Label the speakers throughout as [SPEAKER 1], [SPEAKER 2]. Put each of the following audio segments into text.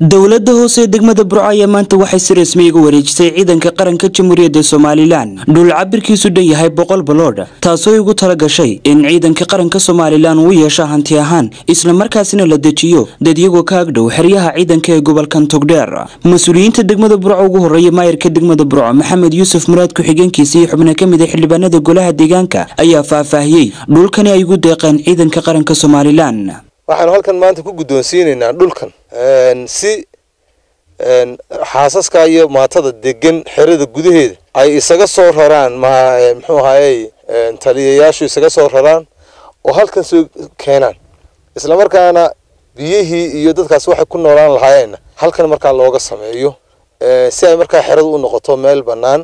[SPEAKER 1] dowladda hoose ee degmada burco ayaa maanta waxay si rasmi uga wareejisay ciidanka qaranka jamhuuriyadda somalilan. Dhul cabirkiisu dhan yahay boqol baloodh taasoo ugu tala gashay in ciidanka qaranka somalilan uu yeesho hanti ahaan islamarkaasina la dejiyo dad iyagoo ka agdhow xeryaha ciidanka ee gobolkan togdheer. Mas'uuliyiinta degmada burco ugu horreeya maayarka degmada burco maxamed yuusuf muraad ku-xigeenkiisa iyo xubno ka mid a xildhibaanada golaha deegaanka ayaa faahfaahiyey. Dhulkani ay ugu deeqeen ciidanka qaranka somalilan
[SPEAKER 2] waxaanu halkan maanta ku guddoonsiinaynaa dhulkan si xaasaska iyo maatada degan xerada gudaheeda ay isaga soo raraan muxuu ahaaye taliyayaashu isaga soo raraan oo halkan soo keenaan. Islamarkaana biyihii iyo dadkaas waxay ku noolaan lahaayeenna halkan markaa looga sameeyo si ay markaa xeradu u noqoto meel bannaan.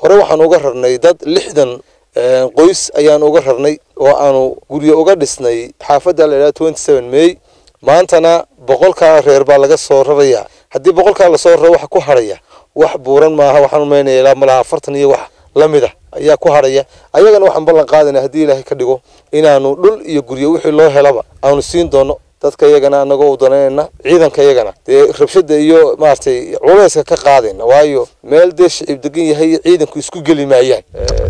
[SPEAKER 2] Hore waxaan uga rarnay dad lixdan qoys ayaan uga rarnay oo aanu guryo uga dhisnay xaafadda la idhaha twenty seven may. Maantana boqolkaa reer baa laga soo raraya haddii boqolkaa la soo raro waxa ku hadhaya wax buuran maaha waxaan umaynaya ilaa malaha afartan iyo wax la mid ah ayaa ku hadhaya ayagana waxaan ballan qaadayna haddii ilaahay ka dhigo inaanu dhul iyo guryo wixii loo helaba aanu siin doono dadka iyagana anagoo u danayna ciidanka iyagana. Dee rabshada iyo maaragtay culayska ka qaadayna waayo meel dee shicib degan yahay ciidanku isku geli maayaan.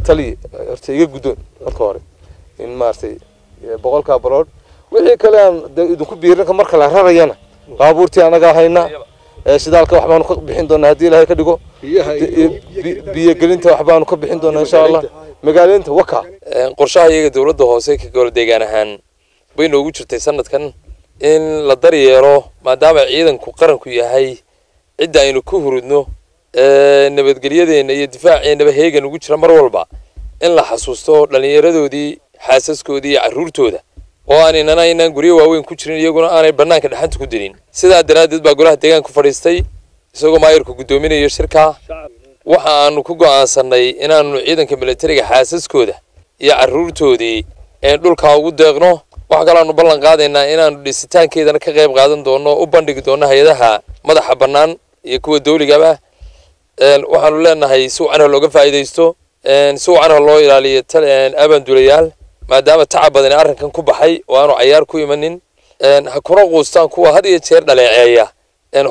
[SPEAKER 2] Tali horta iga guddoon marka hore. In maaragtay boqolkaa barood. Wixii kale aan de idinku biirinka marka la rarayana. Baabuurtii anagaa hayna shidaalka waxbaanu ka bixin doonaa. Haddii ilaahay ka dhigo biyogelinta waxbaanu ka bixin doonaa insha allah. Magaaleynta waka
[SPEAKER 3] qorshaha iyaga dowladda hoose ka golo deegaan ahaan bay noogu jirtay sanadkan in la daryeelo maadaama ciidanku qaranku yahay cidda aynu ku hurudno nabadgelyadeena iyo difaaceennaba heegan ugu jira mar walba. In la xasuusto dhallinyaradoodii xaasaskoodii iyo carruurtooda oo aaninana inaan guryo waaweyn ku jirin iyaguna aanay bannaanka dhexanta ku dilin. Sidaa daraaddeed baa golaha deegaanku fadhiistay isagoo maayirku guddoominayo shirka. Waxa aanu ku go'aansannay inaanu ciidanka militariga xaasaskooda iyo carruurtoodii dhulkaa ugu deeqno waxa kaloo aanu ballan qaadaynaa inaanu dhisitaankeedana ka qayb qaadan doono u bandhigi doono hay'adaha madaxa bannaan iyo kuwa dawligaba waxaanu leenahay si wacan ha looga faa'iidaysto si wacan ha loo ilaaliyo abaanduulayaal maadaama tacab badani arrinkan ku baxay oo aanu cayaar ku imanin. Ha kuna quustaan kuwa had iyo jeer dhaleeceeya.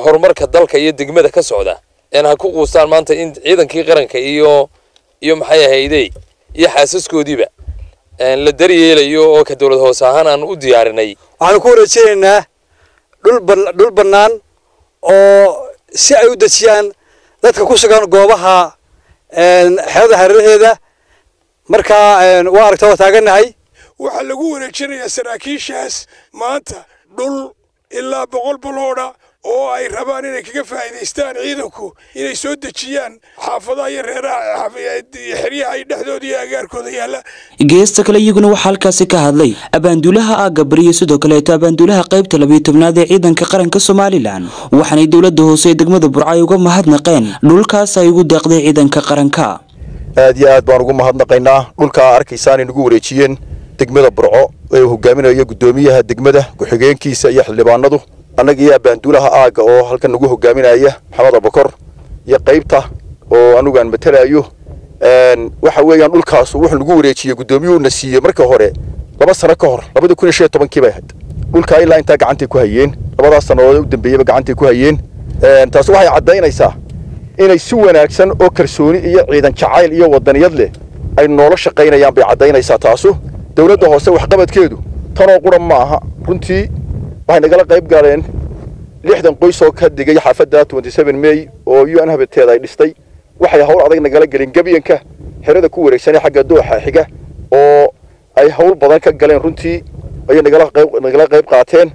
[SPEAKER 3] Horumarka dalka iyo degmada ka socda. Ha ku quustaan maanta in ciidankii qaranka iyo iyo maxay ahaydey iyo xaasaskoodiiba la daryeelayo oo ka dowlad hoose ahaan aan u diyaarinay.
[SPEAKER 4] Waxaanu ku wareejinaynaa dhul bannaan oo si ay u dejiyaan dadka ku sugan goobaha xerada hareeraheeda markaa waa aragta waa taaganahay.
[SPEAKER 5] Waxaa lagu wareejinayaa saraakiishaas maanta dhul ilaa boqol baloodha oo ay rabaan inay kaga faa'iidaystaan ciidanku inay soo dejiyaan xaafadaha iyo reeraha xeryaha ay dhexdooda iyo agaarkooda yaalla.
[SPEAKER 1] Geesta kale iyaguna waxaa halkaasi ka hadlay abaanduulaha aagga bariyo sidoo kaleeto abaanduulaha qaybta labiyo tobnaad ee ciidanka qaranka somalilan. Waxaanay dowladda hoose ee degmada burco ay uga mahadnaqeen dhulkaas ay ugu deeqday ciidanka qaranka.
[SPEAKER 6] Aad iyo aad baan ugu mahadnaqaynaa dhulkaa arkaysaan inagu wareejiyeen degmada burco ee uu hogaaminayo guddoomiyaha degmada ku-xigeenkiisa iyo xildhibaanadu annaga iyo abaanduulaha aagga oo halkan nagu hogaaminaya maxamed abakor iyo qaybta oo anugaan matalayo waxa weeyaan dhulkaas wuxuu nagu wareejiyey guddoomiyuuna siiyey marka hore laba sano ka hor labada kun iyo shan iyo tobankii bay ahayd. Dhulkaa ilaa intaa gacantay ku hayeen labadaas sannadood u dambeeyeyba gacantay ku hayeen. Taasi waxay caddaynaysaa inay si wanaagsan oo kalsooni iyo ciidan jacayl iyo wadaniyad leh ay noola shaqaynayaan bay caddaynaysaa taasu. Dowladda hoose waxqabadkeedu tanoo qura ma aha. Runtii waxay nagala qayb galeen lixdan qoys ka digay xaafadda may oo u n habateeda ay dhistay. Waxay hawl adag nagala gelin gebyanka xerada ku wareegsanay xagga dooxa xiga oo ay hawl badan ka galeen. Runtii ayay nagala qayb qaateen.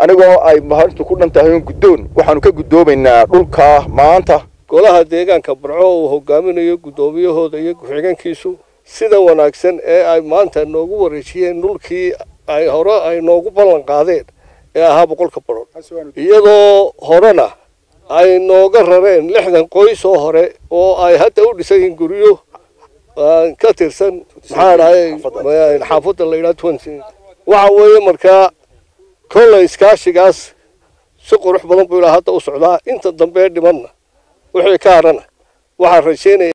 [SPEAKER 6] Anigoo ay maalintu ku dhan tahay guddoon waxaanu ka guddoomaynaa dhulkaa maanta.
[SPEAKER 7] Golaha deegaanka barco uu hogaaminayo guddoomiyahooda iyo ku-xigeenkiisu sida wanaagsan ee ay maanta noogu wareejiyeen dhulkii ay hore ay noogu ballan qaadeen ee ahaa boqolka barood iyadoo horena ay nooga rareen lixdan qoys oo hore oo ay hadda u dhisan yihiin guryo ka tirsan maxaa dhahay xaafadda la yidhaha twenty. Waxa weeye markaa kolley iskaashigaas si qurux badan buu ilaa hadda u socdaa. Inta dambe dhimanna wixii ka harana waxaan rajaynaya